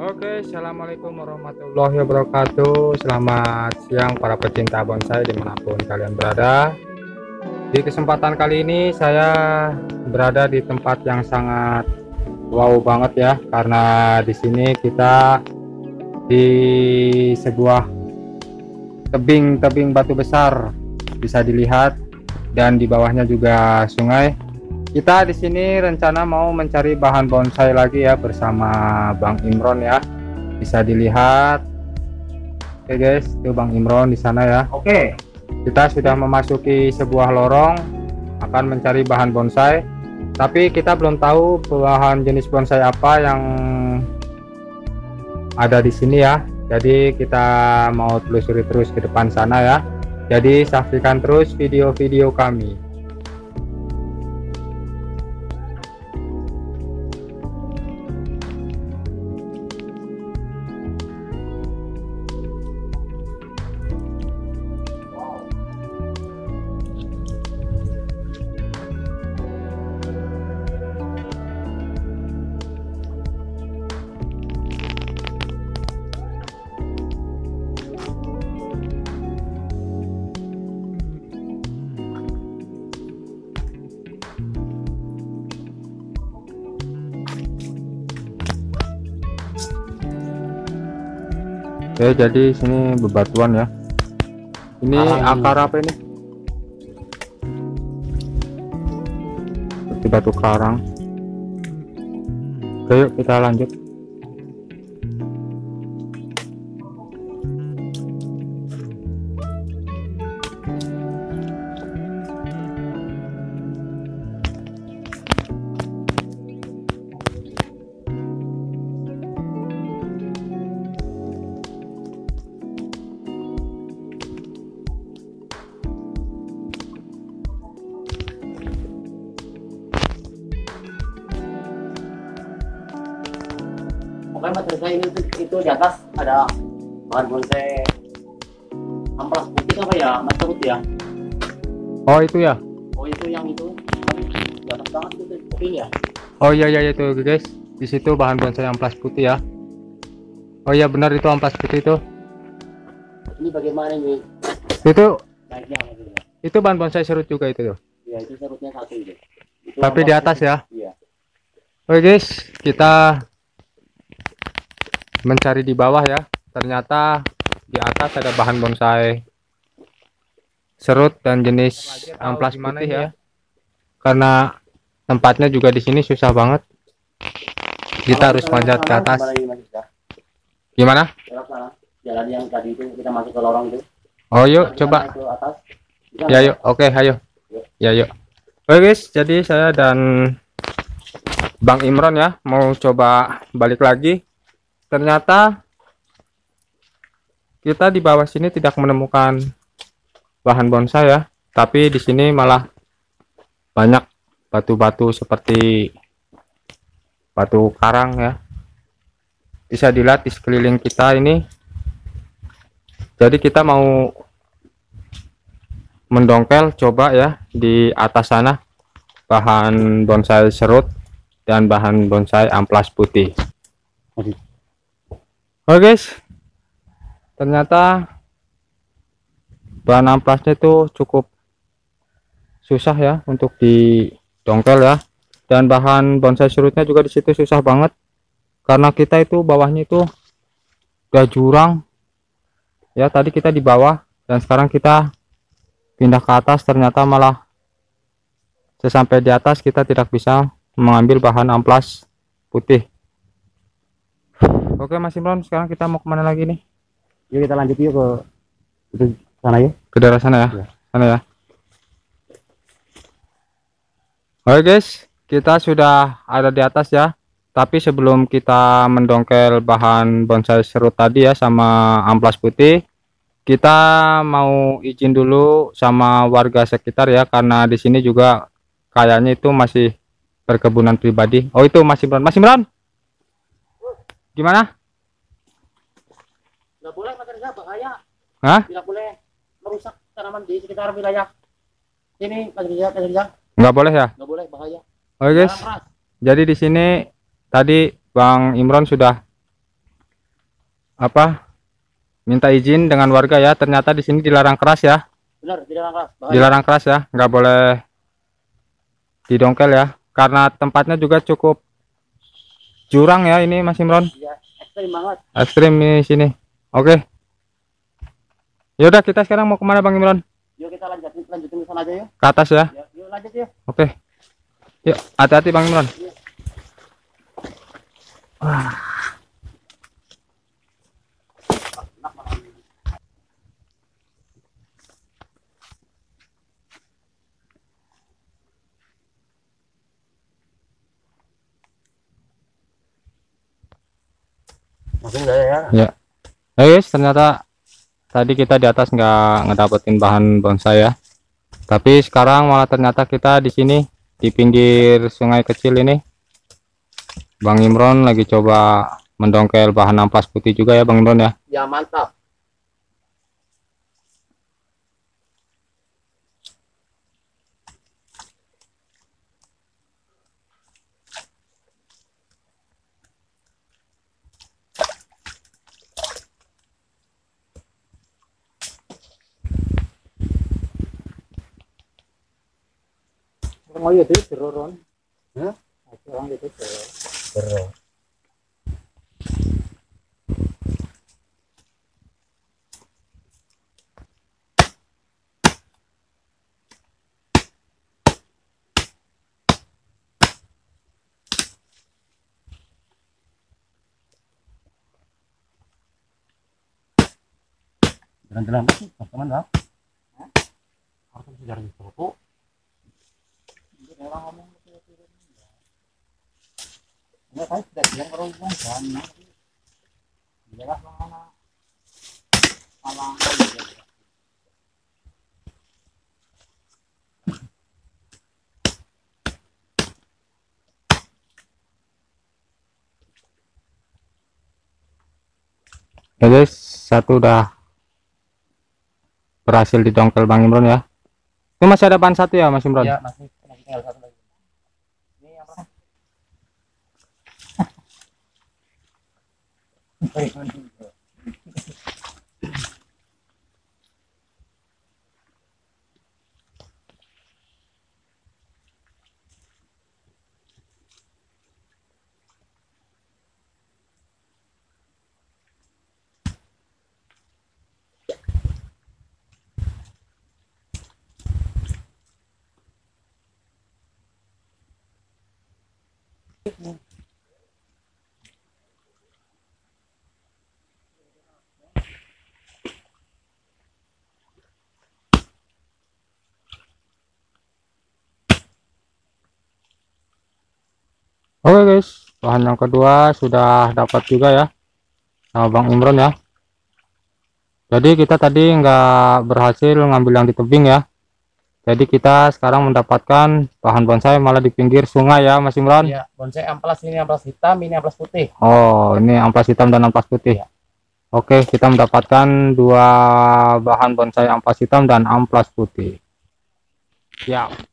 Oke, assalamualaikum warahmatullahi wabarakatuh. Selamat siang para pecinta bonsai di mana pun kalian berada. Di kesempatan kali ini saya berada di tempat yang sangat wow banget ya, karena di sini kita di sebuah tebing-tebing batu besar bisa dilihat dan di bawahnya juga sungai kita di sini rencana mau mencari bahan bonsai lagi ya bersama Bang Imron ya. Bisa dilihat. Oke guys itu Bang Imron di sana ya. Oke, kita sudah memasuki sebuah lorong akan mencari bahan bonsai. Tapi kita belum tahu bahan jenis bonsai apa yang ada di sini ya. Jadi kita mau telusuri terus ke depan sana ya. Jadi saksikan terus video-video kami Oke, jadi sini bebatuan ya. Ini Karang. akar apa ini? Seperti batu karang. Oke, yuk kita lanjut. Pokoknya materi saya ini itu, itu di atas ada bahan bonsai amplas putih apa ya, mas putih ya. Oh, itu ya. Oh itu yang itu, di atas banget itu putih ya. Oh iya iya itu guys. Di situ bahan bonsai amplas putih ya. Oh iya benar itu amplas putih itu. Ini bagaimana ini Itu maksudnya? itu bahan bonsai serut juga itu tuh. Ya itu serutnya satu itu. Itu Tapi di atas ya. Iya. Oke guys, kita mencari di bawah ya. Ternyata di atas ada bahan bonsai serut dan jenis amplas putih ya. Karena tempatnya juga di sini susah banget. Kita harus manjat ke atas. Gimana? Jalan yang tadi itu kita masuk ke lorong itu. Oh yuk coba. Ya yuk, oke ayo. Ya yuk. Oke guys, jadi saya dan Bang Imron ya mau coba balik lagi. Ternyata kita di bawah sini tidak menemukan bahan bonsai ya, tapi di sini malah banyak batu-batu seperti batu karang ya. Bisa dilihat di sekeliling kita ini. Jadi kita mau mendongkel coba ya di atas sana bahan bonsai serut dan bahan bonsai amplas putih. Oke guys. Ternyata bahan amplasnya itu cukup susah ya untuk didongkel ya. Dan bahan bonsai serutnya juga di situ susah banget. Karena kita itu bawahnya itu udah jurang. Ya tadi kita di bawah dan sekarang kita pindah ke atas ternyata malah sesampai di atas kita tidak bisa mengambil bahan amplas putih oke Mas Imron sekarang kita mau ke mana lagi nih? Yuk kita lanjut yuk ke itu sana ya. ke daerah sana ya? Iya. sana ya. Oke guys kita sudah ada di atas ya. Tapi sebelum kita mendongkel bahan bonsai serut tadi ya sama amplas putih kita mau izin dulu sama warga sekitar ya karena di sini juga kayaknya itu masih perkebunan pribadi. Oh itu Mas Imran Mas Imran gimana Nggak boleh Mas Rizka, bahaya. Hah? Tidak boleh merusak tanaman di sekitar wilayah ini Mas Rizka, Mas nggak boleh ya Nggak boleh, bahaya. oke guys. Jadi di sini tadi Bang Imron sudah apa minta izin dengan warga ya ternyata di sini dilarang keras ya Benar, tidak keras. Bahaya. dilarang keras ya nggak boleh didongkel ya karena tempatnya juga cukup jurang ya ini Mas Imron. Ya, ekstrim banget. ekstrim di sini. Oke. Yaudah kita sekarang mau ke mana Bang Imron? Yuk kita lanjutin lanjutin ke sana aja yuk. ke atas ya. Ya, yuk lanjut yuk. oke. Yuk hati-hati Bang Imron Langsung saya ya. ya ya guys ternyata tadi kita di atas nggak ngedapetin bahan bonsai ya tapi sekarang malah ternyata kita di sini di pinggir sungai kecil ini Bang Imron lagi coba mendongkel bahan ampas putih juga ya Bang Imron ya Ya mantap. Oh iya itu jeroron. Hah? Orang itu jero. Bro. Jalan-jalan sih, teman-teman lah. Harus sejarah di foto. Orang ngomong Enggak kan sudah bilang kalau ngomong jangan. Jelas mana. Alang. ya guys satu udah berhasil didongkel Bang Imron ya itu masih ada bahan satu ya Mas Imron Ya, masih tinggal satu lagi. Ini apa? Oke guys, bahan yang kedua sudah dapat juga ya sama Bang Imron ya. Jadi kita tadi nggak berhasil ngambil yang di tebing ya. Jadi kita sekarang mendapatkan bahan bonsai malah di pinggir sungai ya Mas Imron. Ya, bonsai amplas ini amplas hitam, ini amplas putih. Oh, ini amplas hitam dan amplas putih. Oke, kita mendapatkan dua bahan bonsai amplas hitam dan amplas putih. Siap.